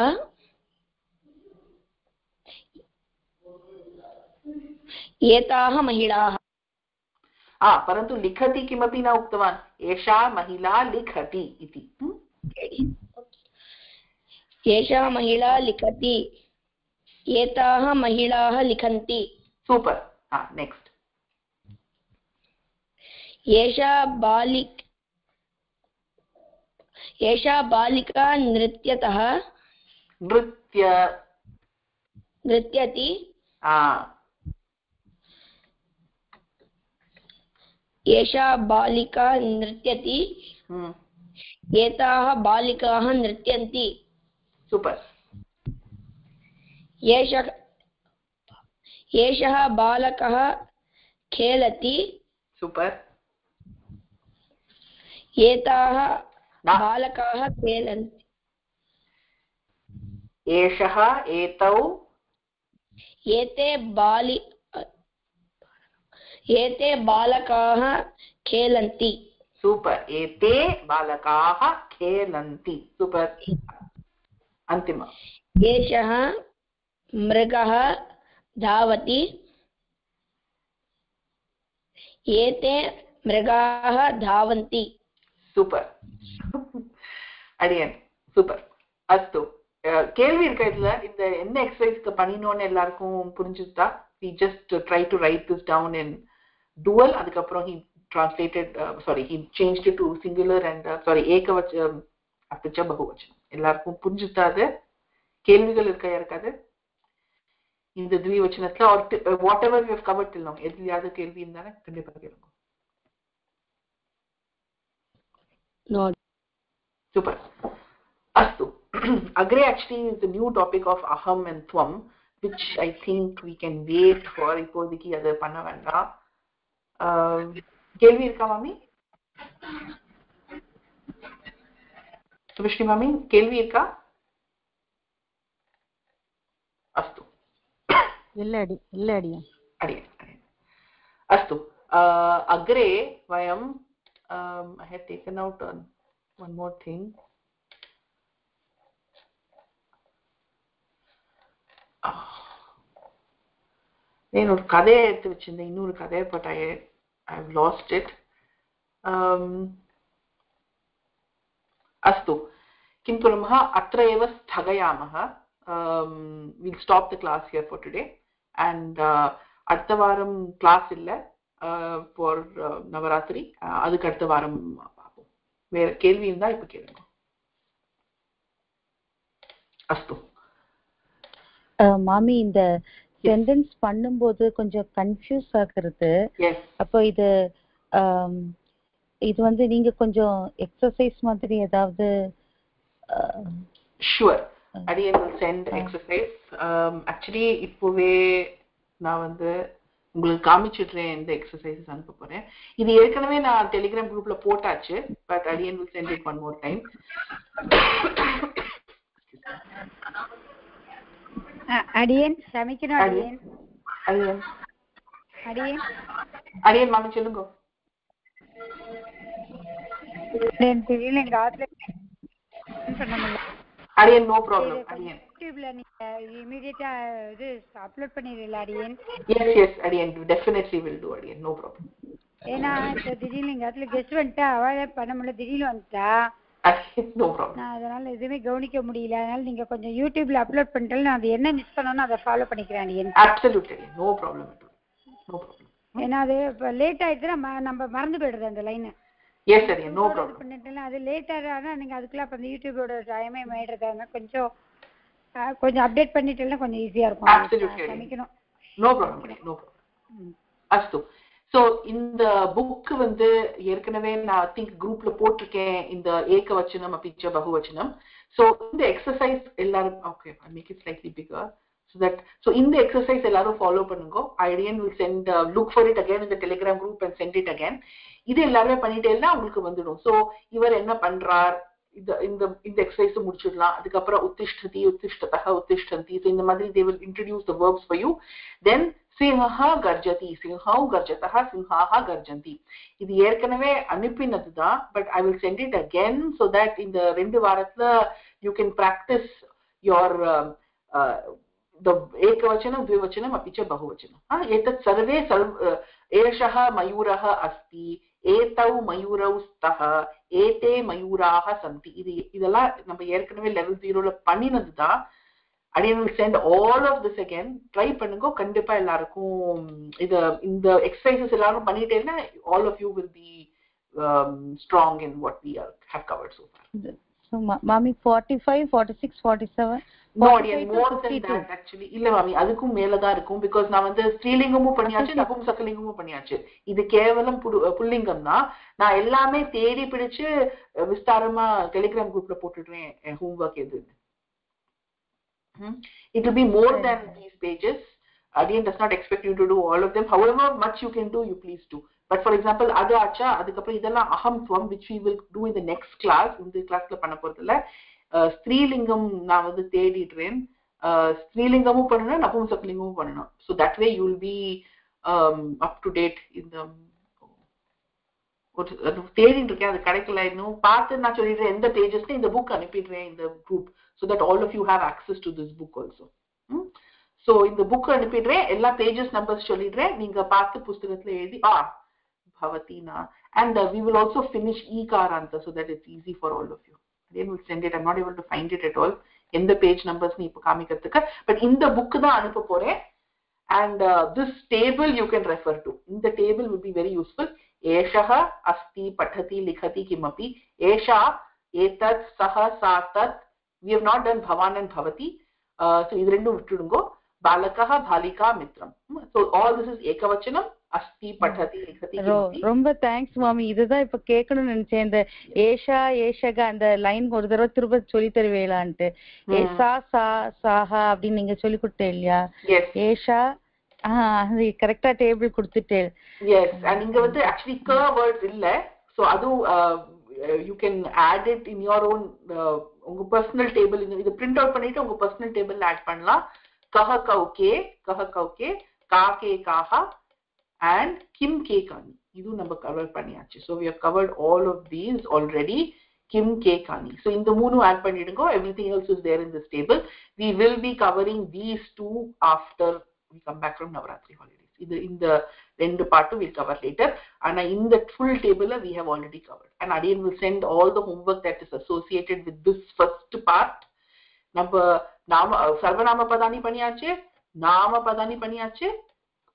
एताः महिलाः आ परन्तु लिखति किमपि न उक्तवान् एषा महिला लिखति इति ह्म्? एषा महिला लिखति एताः महिलाः लिखन्ति सूपर् हा नेक्स्ट् एषा बालिक एषा बालिका नृत्यतः नृत्य नृत्यति एषा बालिका नृत्यति एताः बालिकाः नृत्यन्ति सूपर् एषः एषः बालकः खेलति। सूपर् एताः बालकाः खेलन्ति। एषः एतौ। एते बालि एते बालकाः खेलन्ति। सूपर् एते बालकाः खेलन्ति। सूपर् अन्तिम। एषः मृगः धावति एते मृगाः धावन्ति சூப்பர் அடியன் சூப்பர் அஸ்து அஹ், கேள்வி இருக்கா இதுல இந்த என்ன எக்ஸசைஸ்க்கு பண்ணினோன்னு எல்லாருக்கும் புரிஞ்சுதா we just try to write this down in dual அதுக்கப்புறம் he translated sorry he change to singular and sorry ஏகவச்ச அப்பிச்ச பகுவச்சனம் எல்லாருக்கும் புரிஞ்சுதா அது கேள்விகள் இருக்கா யாருக்காது இந்த த்விவச்சனத்துல ஒரு whatever we have covered இல்லை எதுலயாவது கேள்வி இருந்தானே கண்டிப்பா கேளுங்க no Super. Astu. Agre actually is the new topic of aham and tvam, which I think we can wait for இப்போதைக்கு அதை பண்ண வேண்டாம் ஆஹ், கேள்வி இருக்கா மாமி சுபிஷ்ணி மாமி கேள்வி இருக்கா அஸ்து इल्लडि अस्तु अग्रे वयं I taken out one more thing నేను ஒரு கதையை எடுத்து வச்சிருந்தேன் இன்னொரு கதையை किं कुर्मः अत्र एव स्थगयामः will stop the class today and அடுத்த வாரம் கிளாஸ் இல்லை ஃபார் நவராத்திரி. Uh, அதுக்கு அடுத்த வாரம் பார்ப்போம். வேற கேள்வி இருந்தா இப்ப கேளுங்க. அஸ்து. மாமி இந்த சென்டென்ஸ் பண்ணும்போது கொஞ்சம் கன்ஃபியூஸ் ஆகுறது. அப்போ இது இது வந்து நீங்க கொஞ்சம் எக்ஸசைஸ் மாதிரி ஏதாவது ஷுவர் அடியன் வில் சென்ட் எக்ஸசைஸ் ஆக்சுவலி இப்போவே நான் வந்து உங்களுக்கு காமிச்சிடுறேன் இந்த எக்ஸசைசஸ் அனுப்ப போறேன். இது ஏற்கனவே நான் டெலிகிராம் குரூப்ல போட்டாச்சு பட் அடியன் will send it one more time அடியேன் சமைக்கணும் அடியேன். அடியன். அடியேன். அடியன் மாமி சொல்லுங்க. தெரியல எங்க ஆத்துல அடியன் நோ ப்ராப்ளம் அடியன். யூடியூப்ல நீங்க இமீடியட்டா இது அப்லோட் பண்ணிடுறீங்களா அடியேன்? எஸ் எஸ் அடியன் டெஃபினெட்லி வில் டூ அடியன் நோ ப்ராப்ளம் ஏன்னா இப்போ திடீர்னு எங்க ஆத்துல கெஸ்ட் வந்துட்டா அவளே பண்ண முடியல திடீர்னு வந்துட்டா? நான் அதனால எதுவுமே கவனிக்க முடியல அதனால நீங்க கொஞ்சம் யூடியூப்ல அப்லோட் பண்ணிட்டாலும் நான் அது என்ன மிஸ் பண்ணணும் அதை ஃபாலோ பண்ணிக்கிறேன் ஏன்னா அது லேட் ஆயிடுச்சுன்னா ம- நம்ம மறந்து போயிடுறது அந்த லைனை எஸ் அடியன் நோ ப்ராப்ளம் பண்ணிட்டேன் அது லேட் ஆனா நீங்க அதுக்குள்ள அப்ப அந்த யூடியூபோட டைமே மேடுறது அதனால கொஞ்சம் கொஞ்சம் அப்டேட் பண்ணிட்டேன்னா கொஞ்சம் ஈஸியா இருக்கும். Absolutely. சமைக்கணும். நோ ப்ராப்ளம் நோ ப்ராப்ளம் அஸ்து. ஸோ இந்த புக் வந்து ஏற்கனவே நான் திங்க் குரூப்ல போட்டிருக்கேன். இந்த ஏகவச்சனம் அப்பிச்ச பகுவச்சனம். ஸோ இந்த எக்ஸசைஸ் எல்லாரும் okay make it slightly bigger so that so இந்த எக்ஸசைஸ் எல்லாரும் ஃபாலோ பண்ணுங்க. ஐடியன் will send look for it again இந்த Telegram group and send it again இது எல்லாருமே பண்ணிட்டேன்னா உங்களுக்கு வந்துடும். ஸோ இவர் என்ன பண்றார்? இந்த இந்த இந்த எக்ஸசைஸ் முடிச்சிடலாம். அதுக்கப்புறம் உத்திஷ்டதி உத்திஷ்டதா உத்திஷ்டந்தி. ஸோ இந்த மாதிரி they will introduce the verbs for you then Simha கர்ஜதி. சிம்ஹாவ் கர்ஜதா சிம்ஹாஹா கர்ஜந்தி. இது ஏற்கனவே அனுப்பினது தான் but I will send it again so that இந்த ரெண்டு வாரத்துல யூ கேன் ப்ராக்டிஸ் யோர் एकवचनं द्विवचनम् अपि च बहुवचनं हा, एतत् सर्वे सर्व एषः मयूरः अस्ति ஏதௌ மயூரௌ ஸ்தஹ ஏதே மயூராக சந்தி இது இதெல்லாம் நம்ம ஏற்கனவே லெவல் ஜீரோல பண்ணினது தான் அடியன் will send all of this again try பண்ணுங்க கண்டிப்பா எல்லாருக்கும் இது இந்த எக்ஸசைசஸ் எல்லாரும் பண்ணிட்டேன்னா all of you will be strong in what we have covered so far so forty six forty seven no அடியன் மோர் தென் தட் ஆக்சுவலி இல்ல மாமி அதுக்கும் மேல தான் இருக்கும். பிகாஸ் நான் வந்து ஸ்ரீலிங்கமும் பண்ணியாச்சு நபும்சகலிங்கமும் பண்ணியாச்சு. இது கேவலம் புல்லிங்கம் தான். நான் எல்லாமே தேடி பிடிச்சு விஸ்தாரமா டெலிகிராம் குரூப்ல போட்டுடுறேன் ஹோம்ஒர்க் எது. it will be more than these pages. Again does not expect you to do all of them. However much you can do you please do. But for example அது ஆச்சா? அதுக்கப்புறம் இதெல்லாம் அகம்த்வம் which which will do do இந்த next class இந்த கிளாஸ்ல பண்ண போறதுல ஸ்ரீலிங்கம் ஸ்திரீலிங்கம் நான் வந்து தேடிடுறேன். ஸ்ரீலிங்கமும் ஸ்திரீலிங்கமும் பண்ணணும் நபும்சகலிங்கமும் பண்ணணும். So that way you will be up to date இந்த ஒரு தேடிட்டு இருக்கேன். அது கிடைக்கல. இன்னும் பார்த்து நான் சொல்லிடுறேன். எந்த பேஜஸ்ல இந்த புக் அனுப்பிடுறேன் இந்த group so that all of you have access to this book also so இந்த புக் அனுப்பிடுறேன். எல்லா பேஜஸ் நம்பர்ஸ் சொல்லிடுறேன். நீங்க பார்த்து புஸ்தகத்துல எழுதி ஆ bhavati na and uh, we will also finish E Karanta so that it's easy for all of you again we'll send it i'm not able to find it at all in the page numbers ni ipo kaamikkathukku but in the book da anupa poren and uh, this table you can refer to in the table will be very useful एषः asti pathati likhati kimapi. Esha etat सः satat. We have not done Bhavan and Bhavati. Uh, so, इद् रेण्डु विट्टुडुङ्गो बालकः बालिका मित्रं so all this is एकवचनं அஸ்தி பட்டதி ரொம்ப thanks மாமி. இதுதான் இப்ப கேட்கணும்னு நினைச்சேன். இந்த ஏஷா ஏஷக அந்த லைன் ஒரு தடவை திரும்ப சொல்லி தருவேளான்ட்டு ஏ சா சா சாஹா அப்படின்னு நீங்க சொல்லி கொடுத்தேன் இல்லையா? ஏஷா ஆஹ் கரெக்டா டேபிள் கொடுத்துட்டேன். எஸ் நீங்க வந்து ஆக்சுவலி க வேர்ட்ஸ் இல்ல. சோ அதுவும் you can add it in your own உங்க பர்சனல் டேபிள் இது பிரிண்ட் அவுட் பண்ணிட்டு உங்க பர்சனல் டேபிள் ஆட் பண்ணலாம். கஹ கவுகே கஹ கவுகே காகே காஹா and kim k kani இதுவும் நம்ம கவர் பண்ணியாச்சு so we have covered all of these already kim k kani so இந்த மூணு ஆட் பண்ணிடுங்க everything else is there in this table we will be covering these two after we come back from navaratri holidays இது இந்த ரெண்டு பாட்டும் we'll cover later ஆனா இந்த full table we have already covered and again will send all the homework that is associated with this first part நம்ம நாம சர்வநாம பதானி பண்ணியாச்சு நாம பதானி பண்ணியாச்சு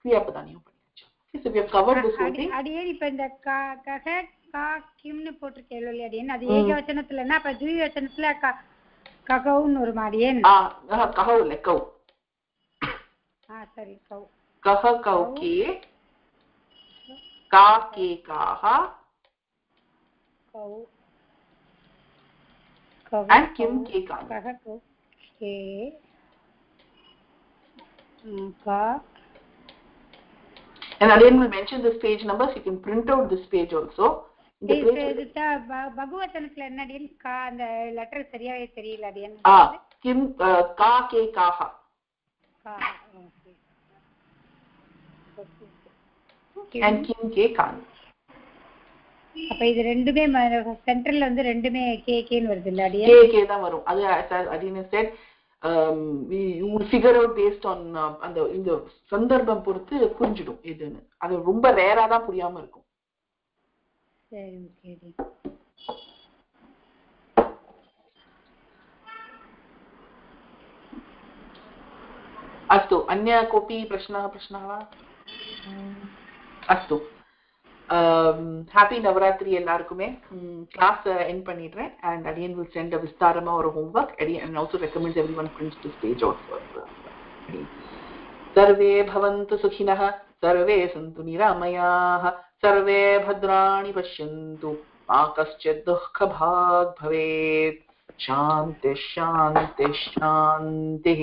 கிரியா பதானியும் பண்ணியாச்சு Okay, so we have covered this whole thing அடியே இப்ப இந்த க கக கா கிம்னு போட்டிருக்கேன் இல்லையா அடியேன் அது ஏகவச்சனத்துலன்னா அப்ப துவிவச்சனத்துல க ககவுன்னு ஒரு மாதிரியேன் ஆ ஆஹா, கஹவு இல்ல கௌ ஆ சரி கவு கஹ கௌ கே கா கே காஹா கவு கவு and kim ke kani கக Kaur K ம், கா and again we'll mention this page numbers. You can print out this page also. இந்த இது page இது த- ப- பகுவச்சனத்துல என்ன அடியேன்? கா அந்த லெட்டர் சரியாவே தெரியல அடியேன். ஆ கிம் கா கே காஹா கா okay. and kim ke kani அப்ப இது ரெண்டுமே சென்ட்ரல்ல வந்து ரெண்டுமே கே கேன்னு வருது இல்ல அடியே கே கே தான் வரும். அது said um, we you will figure out based on uh, அந்த இந்த சந்தர்ப்பம் பொறுத்து புரிஞ்சிடும் எதுன்னு அது ரொம்ப ரேரா தான் புரியாம இருக்கும் சரி ஓகே அடி अस्तु अन्य कोऽपि प्रश्नः प्रश्नः वा அஸ்து ஹாப்பி நவராத்திரி எல்லாருக்குமே கிளாஸ் என் பண்ணிடுறேன் அண்ட் அடியன் வில் சென்ட் விஸ்தாரமா ஒரு homework and also recommends everyone prints to stage also सर्वे भवन्तु सुखिनः सर्वे सन्तु निरामयाः सर्वे भद्राणि पश्यन्तु मा कश्चित् दुःखभाग् भवेत् शान्तिः शान्तिः शान्तिः